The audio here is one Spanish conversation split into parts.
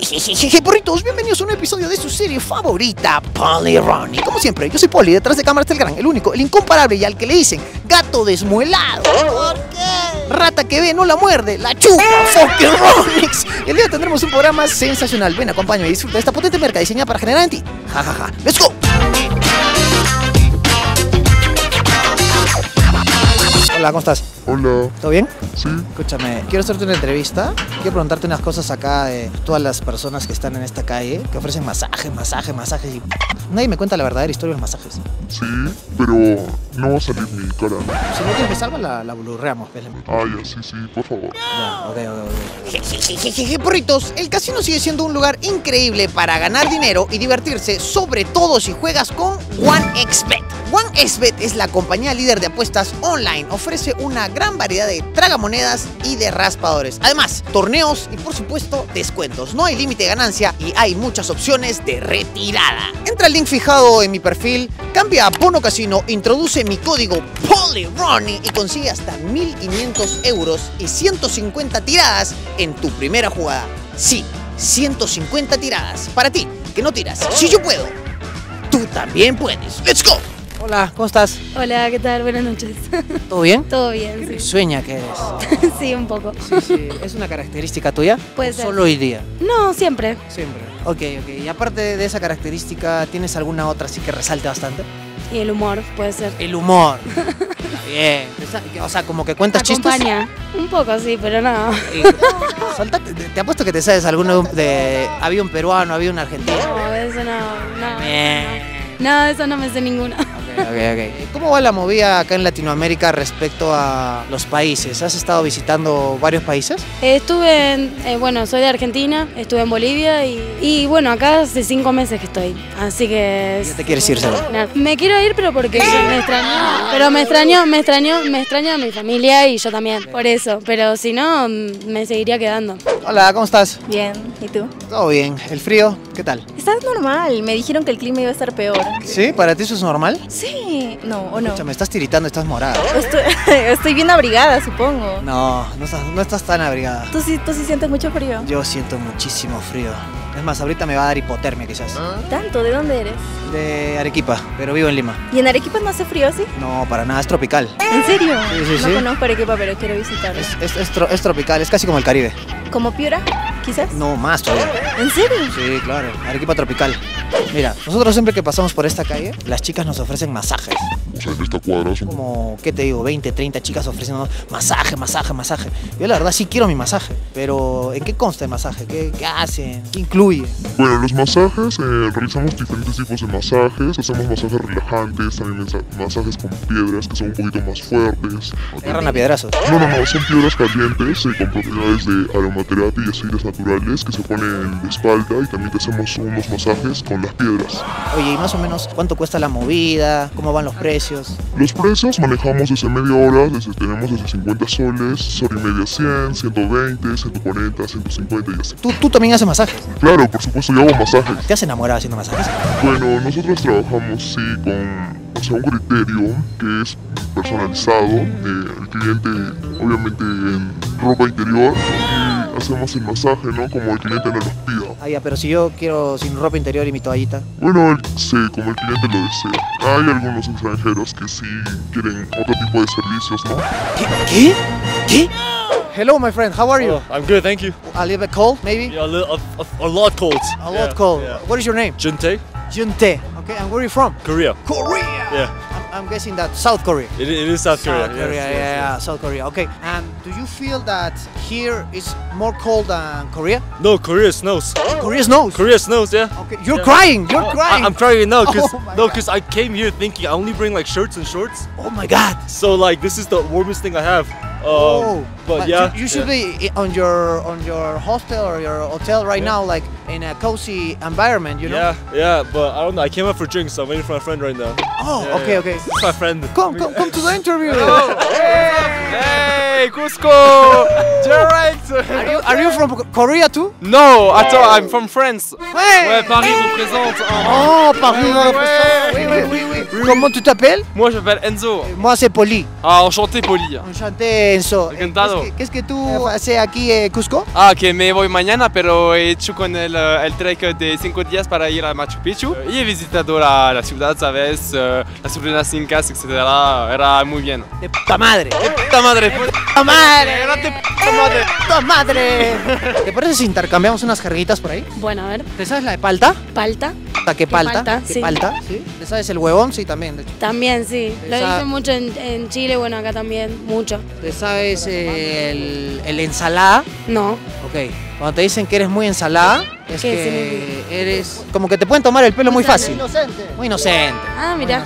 Jejejeje, burritos, bienvenidos a un episodio de su serie favorita, Polly Ronnie. Como siempre, yo soy Polly, detrás de cámaras está el gran, el único, el incomparable y al que le dicen gato desmuelado. ¿Por qué? Rata que ve, no la muerde, la chupa, Ronix. El día tendremos un programa sensacional. Ven, acompáñame y disfruta de esta potente merca diseñada para generar en ti. Ja, ja, ja. Let's go. Hola, ¿cómo estás? Hola, ¿Todo bien? sí, Escúchame, quiero hacerte una entrevista. Quiero preguntarte unas cosas acá de todas las personas que están en esta calle, que ofrecen masajes, masajes, masajes y... Nadie me cuenta la verdadera historia de los masajes. sí, pero no va a salir mi cara. Si no quieres que salga, la, la blurreamos. pues. Ah, ya, sí, sí, por favor. Ya, ok, ok, ok. Jejejeje, porritos, el casino sigue siendo un lugar increíble para ganar dinero y divertirse, sobre todo si juegas con OneXBet. OneXBet es la compañía líder de apuestas online. Ofrece una gran variedad de tragamonedas y de raspadores. Además, torneos y por supuesto descuentos. No hay límite de ganancia y hay muchas opciones de retirada. Entra al link fijado en mi perfil, cambia a Bono Casino, introduce mi código POLYRONNY y consigue hasta 1500 euros y 150 tiradas en tu primera jugada. Sí, 150 tiradas. Para ti, que no tiras. Si yo puedo, tú también puedes. ¡Let's go! Hola, ¿cómo estás? Hola, ¿qué tal? Buenas noches. ¿Todo bien? Todo bien, sí. Sueña que eres. Sí, un poco. Sí, sí. ¿Es una característica tuya? Puede ¿O ser. Solo hoy día. No, siempre. Siempre. Ok, ok. Y aparte de esa característica, ¿tienes alguna otra así que resalte bastante? Y el humor, puede ser. El humor. Bien. O sea, como que cuentas chistes. Acompaña. Un poco, sí, pero no. y- Soltate, te, te apuesto que te sabes alguno de. Había un peruano, había un argentino. No, eso no. No, Bien. no, eso no me sé ninguna. Ok, ok, ok. ¿Cómo va la movida acá en Latinoamérica respecto a los países? ¿Has estado visitando varios países? Eh, Estuve en, eh, bueno, soy de Argentina, estuve en Bolivia y, y bueno, acá hace cinco meses que estoy. Así que... Ya te quieres ir, seguro. Nada, Me quiero ir, pero porque me extrañó. Pero me extrañó, me extrañó, me extraña a mi familia y yo también, por eso. Pero si no, me seguiría quedando. Hola, ¿cómo estás? Bien, ¿y tú? Todo bien. ¿El frío? ¿Qué tal? Estás normal, me dijeron que el clima iba a estar peor. ¿Sí? ¿Para ti eso es normal? Sí, no, o no. Escucha, me estás tiritando, estás morada. Estoy, estoy bien abrigada, supongo. No, no estás, no estás tan abrigada. ¿Tú sí, tú sí sientes mucho frío? Yo siento muchísimo frío. Es más, ahorita me va a dar hipotermia quizás. ¿Tanto? ¿De dónde eres? De Arequipa, pero vivo en Lima. ¿Y en Arequipa no hace frío, sí? No, para nada, es tropical. ¿En serio? Sí, sí, no sí. conozco Arequipa, pero quiero visitarlo. Es, es- es tro- es tropical, es casi como el Caribe. ¿Como Piura, quizás? No, más todavía. ¿En serio? Sí, claro, Arequipa tropical. Mira, nosotros siempre que pasamos por esta calle, las chicas nos ofrecen masajes. O sea, en esta cuadra son Como, ¿qué te digo? 20, 30 chicas ofreciendo masaje, masaje, masaje. Yo la verdad sí quiero mi masaje, pero ¿en qué consta el masaje? ¿Qué, qué hacen? ¿Qué incluye? Bueno, los masajes, eh, realizamos diferentes tipos de masajes. Hacemos masajes relajantes, también masa- masajes con piedras que son un poquito más fuertes. Te agarran a piedrazos. No, no, no, son piedras calientes eh, con propiedades de aromaterapia y aceites naturales que se ponen en la espalda y también te hacemos unos masajes con las piedras. Oye, y más o menos, ¿cuánto cuesta la movida? ¿Cómo van los precios? Los precios manejamos desde media hora, desde, tenemos desde 50 soles, hora y media 100, 120, 140, 150 y así. ¿Tú, tú también haces masajes? Claro, por supuesto, yo hago masajes. ¿Te has enamorado haciendo masajes? Bueno, nosotros trabajamos sí con o sea, un criterio que es personalizado. eh, el cliente, obviamente, en ropa interior hacemos el masaje, ¿no? Como el cliente nos los pida. Ah, ya, pero si yo quiero sin ropa interior y mi toallita. Bueno, el- sí, como el cliente lo desea. Hay algunos extranjeros que sí quieren otro tipo de servicios, ¿no? ¿Qué? ¿Qué? ¿Qué? Hello, my friend. How are you? Oh, I'm good, thank you. A little bit cold, maybe? Yeah, a, little, a, a, a lot cold. A Yeah, lot cold. Yeah. What is your name? Juntae, Junte. Okay, and where are you from? Korea. Korea. Yeah, I'm, guessing that South Korea. it, it is South Korea. South yes, Korea, yes, yeah, yes. yeah, South Korea. Okay. And do you feel that here is more cold than Korea? No, Korea snows. Korea snows. Korea snows, yeah. Okay, you're Yeah. crying. You're Oh, crying. I, am crying now because Oh no, because I came here thinking I only bring like shirts and shorts. oh my God. So like this is the warmest thing I have. Um, oh, but, yeah, you, you should yeah. be on your on your hostel or your hotel right Yeah. now, like in a cozy environment. You know. Yeah, yeah, but I don't know. I came up for drinks, so I'm waiting for my friend right now. Oh, Yeah, okay, okay. This is my friend. Come, come, come to the interview. Hey, Cusco! Direct! Are you, are you from Korea too? No, attends, I'm from France. Ouais. Ouais, Paris représente. Oh, Paris. Oui, oui, oui, oui. Comment tu t'appelles Moi, je m'appelle Enzo. Moi, c'est Poli. Ah, enchanté, Poli. Enchanté, Enzo. Encantado. ¿Qué, es que tú haces aquí en Cusco? Ah, que me voy mañana, pero he hecho con el, eh, el trek de cinco días para ir a Machu Picchu. Y he visitado la, la ciudad, ¿sabes? Eh, las ruinas incas, etc. Era muy bien. De puta madre. ¡Puta madre! ¡Puta madre! ¡Era de puta madre! ¡Puta madre! ¿Te parece si intercambiamos unas carguitas por ahí? Bueno, a ver, ¿Te sabes la de palta? palta. ¿La que palta? palta? ¿Qué palta? ¿Sí? ¿Te sabes el huevón? Sí, también. de hecho. También, sí. Lo dicen mucho en, en Chile, bueno, acá también, mucho. ¿Te sabes eh, el, el ensalada? No, Ok. Cuando te dicen que eres muy ensalada, es ¿Qué que eres como que te pueden tomar el pelo muy fácil. Inocente. Muy inocente. Ah, Muy mira.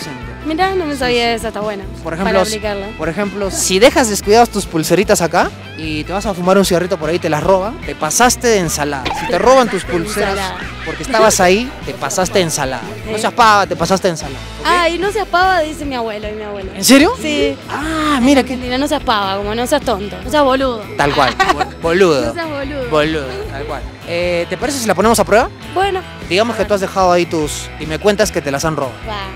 Mira, no me sabía esa, está buena. Por para ejemplo, aplicarla. por ejemplo, si dejas descuidados tus pulseritas acá y te vas a fumar un cigarrito por ahí y te las roban, te pasaste de ensalada. Si te roban tus pulseras ensalada. porque estabas ahí, te pasaste de ensalada. No seas pava, te pasaste de ensalada. ¿ok? Ah, y no seas pava, dice mi abuelo y mi abuelo. ¿En serio? Sí. Ah, mira que no seas pava, como no seas tonto. No seas boludo. tal cual, boludo. No seas boludo. Boludo, tal cual. Eh, ¿Te parece si la ponemos a prueba? Bueno, Digamos que tú has dejado ahí tus y me cuentas que te las han robado. va.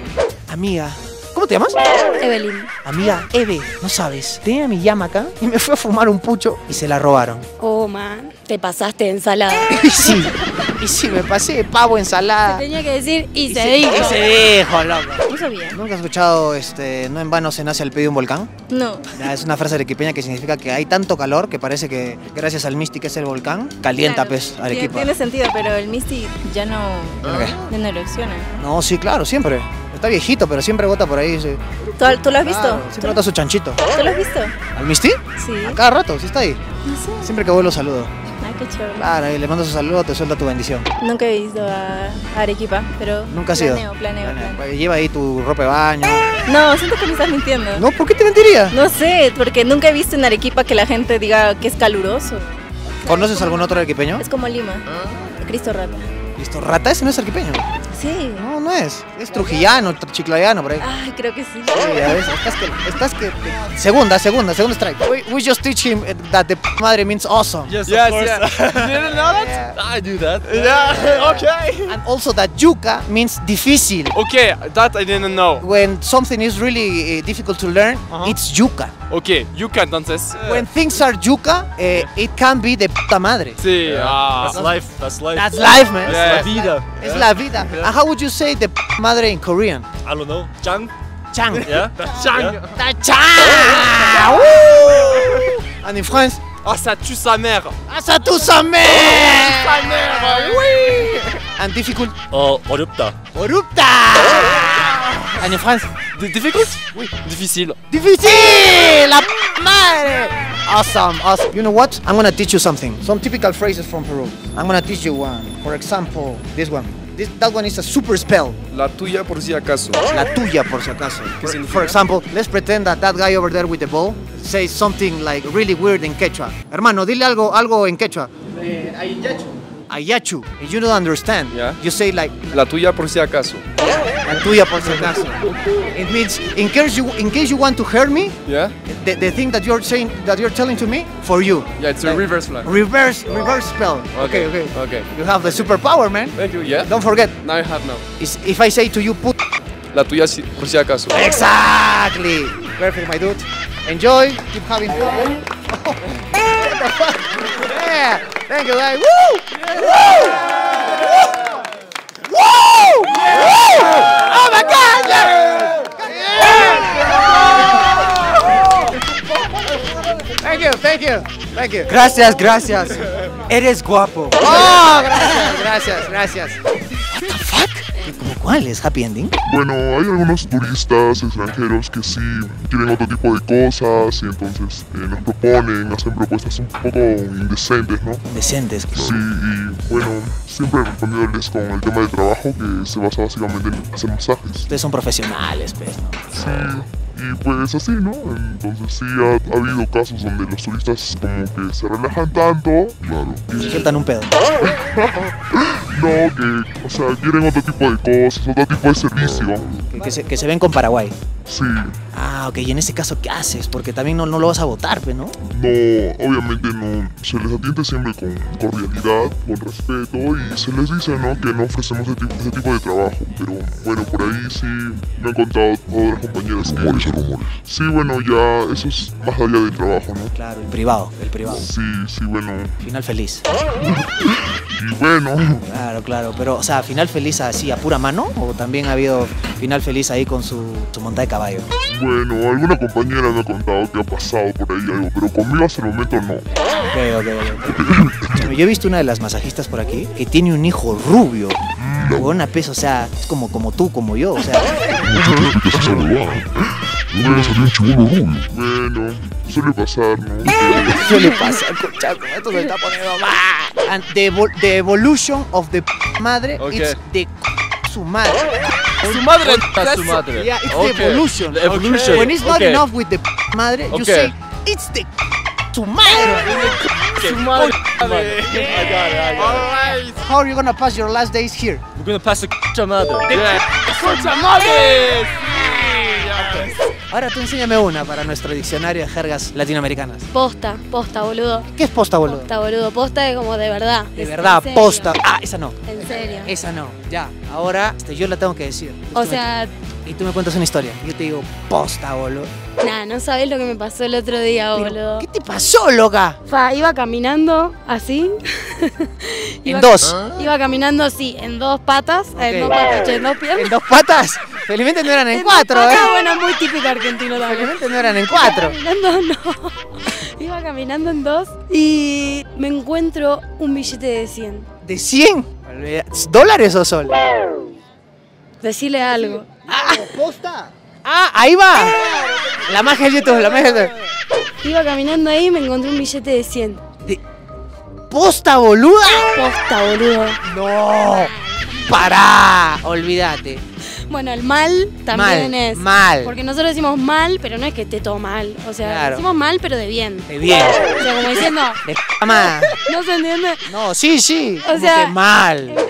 Amiga, ¿cómo te llamas? Evelyn. Amiga, Eve, no sabes. Tenía mi llama acá y me fui a fumar un pucho y se la robaron. Oh, man. Te pasaste de ensalada. Y sí, y sí, me pasé de pavo, ensalada. Tenía que decir y se dijo. y se dijo, loco. No sabía. ¿Nunca has escuchado, este, no en vano se nace al pie de un volcán? No. Es una frase arequipeña que significa que hay tanto calor que parece que gracias al Misty que es el volcán, calienta Claro, pues Arequipa. tiene sentido, pero el Misty ya no, ya no elecciona. No, sí, claro, siempre. Está viejito, pero siempre vota por ahí. sí. ¿Tú, tú lo has visto? Claro, siempre bota su chanchito. ¿Tú lo has visto? ¿Al Misty? Sí. A cada rato, sí está ahí. No sé. Siempre que vuelo saludo. Ah, qué chévere. Claro, y le mando su saludo, te suelta tu bendición. Nunca he ido a Arequipa, pero Nunca has ido. planeo, planeo, planeo. Pues Lleva ahí tu ropa de baño. No, siento que me estás mintiendo. No, ¿por qué te mentiría? No sé, porque nunca he visto en Arequipa que la gente diga que es caluroso. ¿Conoces algún otro arequipeño? Es como Lima. Cristo Rata. Listo, rata ese no es arequipeño. Sí. No, no es. Es trujillano, tr- chiclayano, por ahí. Ay, creo que sí. Sí, ya ves, estás que, estás que... Segunda, segunda, segunda strike. We, we just teach him eh, that the madre means awesome. Yes, Yes, of course. yeah. you didn't know that? Yeah. I do that. Yeah, okay. And also that yuca means difícil. Okay, that I didn't know. When something is really uh, difficult to learn, Uh-huh. it's yuca. Okay, you can entonces. When things are yuca, uh, it can be de puta madre. Sí, ah. That's life. That's life. That's life, man. Yeah. La vida. Es la vida. And how would you say the p- madre in Korean? I don't know. Chang. Chang. Yeah. Chang. Yeah. Chang. Woo! And in France, Ah, ça tue sa mère. ¡Ah, ¡Asa tu sa mère! Sa mère, oui. And difficult. 어 어렵다. Orupta! And in France, D- Difficult? Oui. Difficile. Difficile! La madre! Awesome, awesome. You know what? I'm gonna teach you something. Some typical phrases from Peru. I'm gonna teach you one. For example, this one. This, that one is a super spell. La tuya por si acaso. La tuya, por si acaso. For, for example, let's pretend that that guy over there with the ball says something like really weird in quechua. Hermano, dile algo, algo en quechua. Eh, Ayachu. If you don't understand, Yeah. you say like La tuya por si acaso. la tuya por si acaso. It means in case you in case you want to hurt me, Yeah? the, the thing that you're saying that you're telling to me for you. Yeah, it's a reverse flag. Reverse reverse spell. Okay, okay. Okay. You have the superpower, man. Thank you. Yeah? Don't forget. Now I have now. Is if I say to you put La tuya si- por si acaso. Exactly. Perfect, my dude. Enjoy. Keep having fun. What the fuck? Yeah. Thank you, guys. Woo! Woo! Woo! Woo! Oh my God! Yeah! Thank you, thank you, thank you. Gracias, gracias. Eres guapo. Oh, gracias, gracias, gracias. Cuál es Happy Ending? Bueno, hay algunos turistas extranjeros que sí quieren otro tipo de cosas y entonces eh, nos proponen, hacen propuestas un poco indecentes, ¿no? Decentes. Sí, y bueno, siempre respondiéndoles con el tema de trabajo que se basa básicamente en hacer masajes. Ustedes son profesionales, pues, ¿no? Sí, y pues así, ¿no? Entonces sí ha, ha habido casos donde los turistas como que se relajan tanto, claro, Se sueltan un pedo. No, que, o sea, quieren otro tipo de cosas, otro tipo de servicio. Que, que se, que se ven con Paraguay. Sí, Ah, ok, y en ese caso, ¿qué haces? Porque también no, no lo vas a votar, pues, ¿no? no, obviamente no, se les atiende siempre con cordialidad, con respeto y se les dice, ¿no? Que no ofrecemos ese tipo, ese tipo de trabajo. Pero bueno, por ahí sí me han contado otras compañeras que... Rumores, rumores. Sí, bueno, ya eso es más allá del trabajo, ¿no? Claro, el privado, el privado. Sí, sí, bueno. Final feliz. Y bueno, Claro, claro, pero, o sea, final feliz así a pura mano o también ha habido final feliz ahí con su, su monta de caballo. bueno, alguna compañera me ha contado que ha pasado por ahí algo, pero conmigo hasta el momento no. Ok, ok, ok. Escúchame, Yo he visto una de las masajistas por aquí que tiene un hijo rubio. Con una pesa, o sea, es como, como tú, como yo, o sea. Bueno, suele pasar, ¿no? suele pasar, concha, como esto se está poniendo mal. And the, evol- the evolution of the p- madre, Okay. it's the su madre. Su madre está su madre. Yeah, it's Okay. the evolution. The evolution. When it's not Okay. enough with the p- madre, you Okay. say, it's the su madre. Su madre. I got it, I got it. How are you gonna pass your last days here? We're gonna pass the madre. ¡Concha madre! Ahora tú enséñame una para nuestro diccionario de jergas latinoamericanas. Posta, posta, boludo. ¿Qué es posta, boludo? Posta, boludo. Posta es como de verdad. De Es verdad, posta. Ah, esa no. En serio. Esa no. Ya. Ahora este, yo la tengo que decir. O me- sea, Y tú me cuentas una historia. Yo te digo, posta, boludo. nada, no sabés lo que me pasó el otro día, Pero, boludo. ¿Qué te pasó, loca? Iba caminando así. En dos. Iba caminando, sí, en dos patas, en dos patas, en dos piernas. En dos patas. Felizmente no eran en, En cuatro, patas, ¿eh? Bueno, muy típico argentino también. Felizmente no eran en cuatro. Iba caminando, no. Iba caminando en dos y me encuentro un billete de 100. ¿De 100? ¿Dólares o sol? Decirle algo. ¿Posta? Ah, ahí va. La magia del YouTube, la magia del YouTube. Iba caminando ahí y me encontré un billete de 100. ¿Posta, boluda? Posta, boludo. No. Pará. Olvídate. Bueno, el mal también Mal, es. mal. Porque nosotros decimos mal, pero no es que esté todo mal. O sea, Claro. decimos mal, pero de bien. De bien. O sea, como diciendo, De p más. ¿no se entiende? No, sí, sí. O sea- que mal.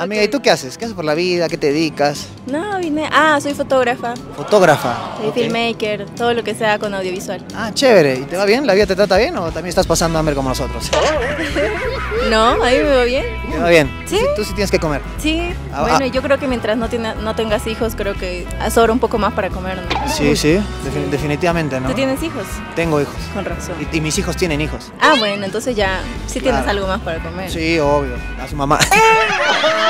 Amiga, ¿y tú qué haces? ¿Qué haces por la vida? ¿Qué te dedicas? No, vine. Ah, soy fotógrafa, Fotógrafa. soy filmmaker, todo lo que sea con audiovisual. Ah, chévere. ¿Y te va bien? ¿La vida te trata bien o también estás pasando hambre como nosotros? No, a mí me va bien. ¿Te va bien? Sí. Tú sí tienes que comer. Sí. Ah, bueno, ah. yo creo que mientras no, tiene- no tengas hijos, creo que sobra un poco más para comer, ¿no? Sí, sí. defin- definitivamente, ¿no? ¿Tú tienes hijos? Tengo hijos. Con razón. Y, y mis hijos tienen hijos. Ah, bueno, entonces ya sí tienes algo más para comer. Sí, obvio. A su mamá.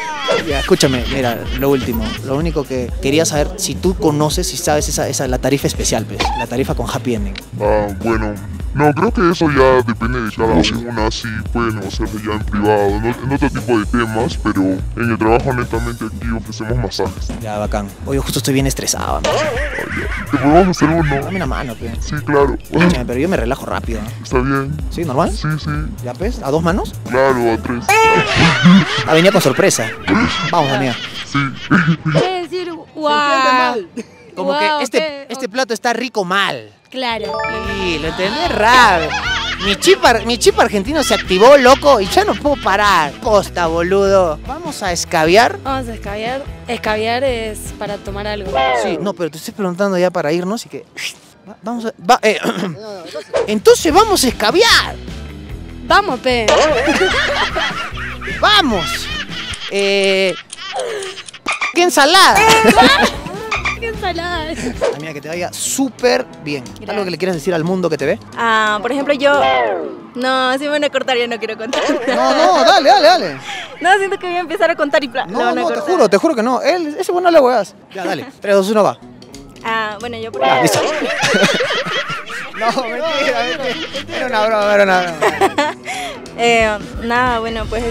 ya, escúchame, mira, lo último. Lo único que quería saber si tú conoces, si sabes esa, esa la tarifa especial, pues. La tarifa con happy ending. Ah, bueno. No, creo que eso ya depende de cada una, si pueden negociarse ya en privado, en, otro tipo de temas, pero en el trabajo honestamente aquí ofrecemos masajes. Ya, bacán. Oye, justo estoy bien estresado. amigo. ¿Te podemos hacer uno? Dame una mano, pues. Sí, claro. Escúchame, pero yo me relajo rápido. ¿Está bien? ¿Sí, normal? Sí, sí. ¿Ya, pues? ¿A dos manos? Claro, a tres. Ah, venía con sorpresa. Vamos, amiga. Sí. Quiere decir, wow. Como Wow, que este, este plato está rico mal. Claro. Sí, lo entendés raro. Mi chip, mi chip argentino se activó, loco, y ya no puedo parar. Posta, boludo. Vamos a escabiar. Vamos a escabiar. Escabiar es para tomar algo. Sí, no, pero te estoy preguntando ya para irnos y que. Va- Vamos a. va- eh, Entonces vamos a escabiar. Vamos, pe. Vamos. Eh. ¡Qué ensalada! Qué ensalada. Amiga, que te vaya súper bien. ¿Algo que le quieras decir al mundo que te ve? Ah, por ejemplo, yo. No, si me van a cortar, ya no quiero contar. No, no, dale, dale, dale. No, siento que voy a empezar a contar y lo No, no, te juro, te juro que no. Él, ese bueno no le huevas. Ya, dale. 3, 2, 1, va. Ah, bueno, yo por Ya, listo. No, mentira, mentira. Era una broma, era una broma. Eh, nada, bueno, pues